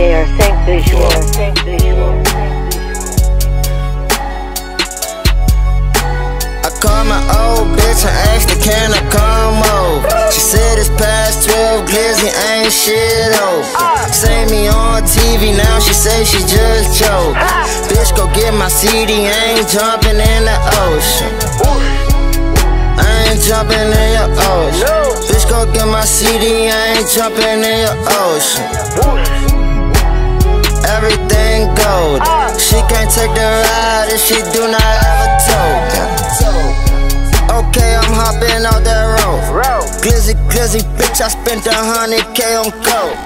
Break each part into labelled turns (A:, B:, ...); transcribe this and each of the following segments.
A: DJ or think visual. Think visual.
B: I called my old bitch and asked her, can I come over? She said it's past 12, Glizzy ain't shit over. Say me on TV now, she say she just joke. Bitch, go get my CD, I ain't jumping in the ocean. I ain't jumping in your ocean. Bitch, go get my CD, I ain't jumping in your ocean. Everything gold. She can't take the ride if she do not have a token. Okay, I'm hopping out that road. Glizzy, glizzy, bitch, I spent a hundred K on coke.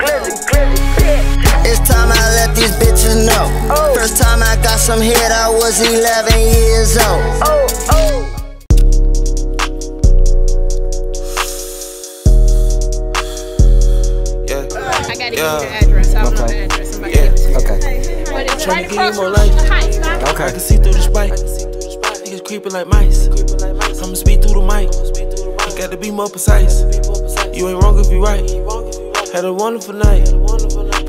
B: It's time I let these bitches know. First time I got some hit, I was 11 years old.
C: Yeah,
D: I gotta
C: Yeah.
D: get your address. I don't know
C: Okay.
D: the address. Somebody
C: Yeah.
D: else.
C: Okay.
D: But it's
C: Tryna
D: right
C: give you
D: across
C: more
D: from
C: light.
D: the heights.
C: Okay. I can see through the spike. Niggas creeping like mice. I'ma speed through the mic. You got to be more precise. You ain't wrong if you right. Had a wonderful night.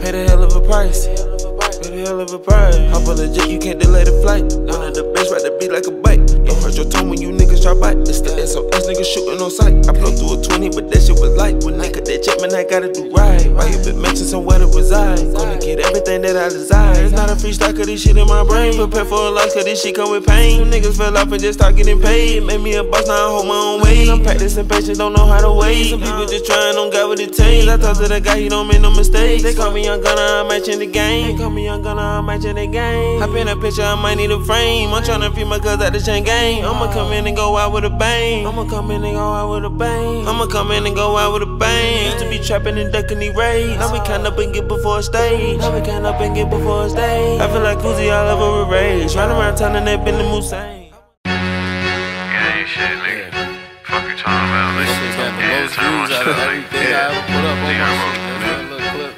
C: Paid a hell of a price. Paid a hell of a price. Hop on the jet, you can't delay the flight. One of the best, right to be like a bite. Don't hurt your tongue when you niggas try bite. It's the SOS niggas shooting on sight. I blow through a 20, but that shit was light. When nigga that check, man, I gotta do right. Why you been mentioning somewhere to reside? Gonna get everything that I desire. It's not a freestyle, cause this shit in my brain. Prepare for a loss, cause this shit come with pain. Niggas fell off and just start getting paid. Made me a boss, now I hold my own weight. I'm practicing patience, don't know how to wait. Some people just trying, don't got what it takes. I talk to the guy, he don't make no mistakes. They call me young gunner, I might change the game. They call me young gunner, I might change the game. Hop in a picture, I might need a frame. I'm tryna free my cuz at the chain gang. I'ma come in and go out with a bang. I'ma come in and go out with a bang. I'ma come in and go out with a bang. Used to be trapping and ducking the raids. Now we count up and get before a stage. Now we count up and get before a stage. I feel like Uzi all over a rage. Run around town and they been the Musain.
E: Yeah, ain't shit, nigga. Fuck you talking about,
F: That
E: nigga.
F: shit got the
E: Yeah,
F: most
E: turn
F: views
E: my
F: out
E: shit
F: of
E: up,
F: everything
E: nigga.
F: I ever put up on
E: Yeah,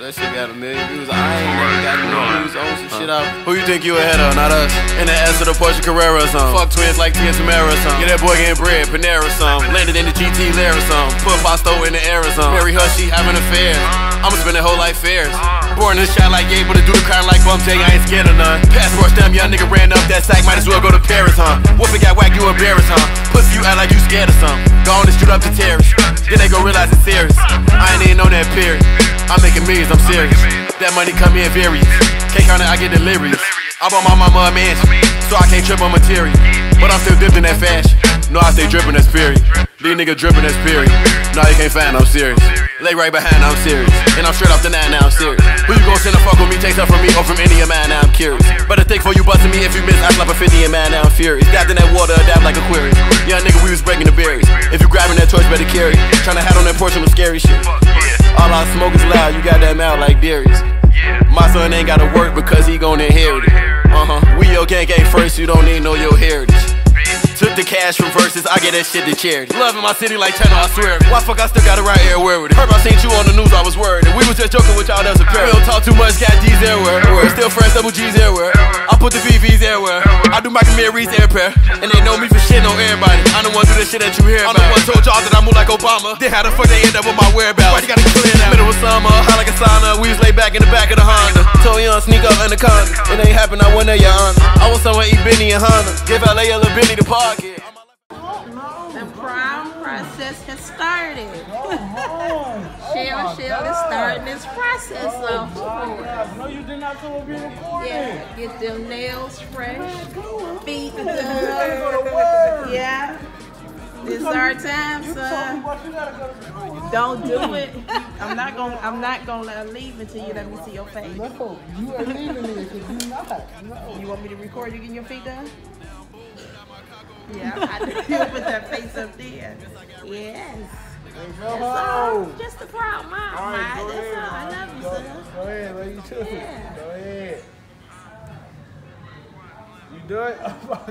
F: That
E: it,
F: little shit got a million views. I ain't never got no
E: going.
F: views on some shit out. Who you think you ahead of? Not us. In the S of the Porsche Carrera song. Fuck twins like Tia Tamera song. Get that boy getting bread, Panera song. Landed in the GT Lara song. Put Pasto in the Arizona. Mary Hushy having affairs. I'ma spend the whole life fairs. Born the shot like able to do the crime like Bump I ain't scared of none. Passport stamp, young nigga ran up that sack, might as well go to Paris, huh? Whoop it got whack, you embarrassed, huh? Pussy, you act like you scared of something. Go on and shoot up the terrace. Then they gon' realize it's serious. I ain't even on that period. I'm making millions, I'm serious. That money come in various. Can't count it, I get delirious. I bought my mama a mansion, so I can't trip on material. But I'm still dipped in that fashion. No, I stay drippin', that's period. These niggas drippin', that's period. No, you can't find, I'm serious. Lay right behind, I'm serious. And I'm straight off the nine, now I'm serious. Who you gon' send a fuck with me? Take stuff from me or from any of mine, now I'm curious. Better think for you bustin' me if you miss. I slap a 50 in mine, now I'm furious. Dabbed in that water, adapt like a Aquarius. Young nigga, we was breaking the berries. If you grabbing that torch, better carry. it. Tryna hat on that porch on the scary shit. All I smoke is loud, you got that mouth like Darius. My son ain't gotta work because he gon' inherit it. Uh huh. We your gang gang first, you don't need no your heritage. Took the cash from verses, I get that shit to charity. Loving my city like Channel, I swear. Why fuck I still got it right here, where with it? Heard I seen you on the news, I was worried. And we was just joking with y'all, that's a pair. We don't talk too much, got G's everywhere. Still friends, double G's everywhere. I put the VVs everywhere. I do Michael Mary's air pair. And they know me for shit on everybody. I don't want to do the shit that you hear about. I'm the one told y'all that I move like Obama. Then how the fuck they end up with my whereabouts? Why you gotta clear that? Middle of summer, high like a sauna. We was laid back in the back of the Honda. Told young sneak up in the con. It ain't happen, I wasn't there, your honor. I was somewhere eat Benny and Honda. Give LA a little Benny to park it.
D: The prom process has started. Shell oh Shell is starting this process oh off
G: No, you did not come up here and record
D: Yeah, get them nails fresh, feet done. Yeah. This is our time, son.
G: what you gotta go.
D: Don't do it. I'm not gonna. I'm not gonna let leave until you let me see your face.
G: No, you ain't leaving me because you not. No.
D: You want me to record you getting your feet done? Yeah, I. You put that face up there. Yes.
G: Go
D: That's all. Just a proud mom,
G: All right,
D: Mike.
G: go
D: That's
G: ahead.
D: all. I love you,
G: Go,
D: son.
G: go ahead, love you too.
D: Yeah.
G: Go ahead. You do it? Oh,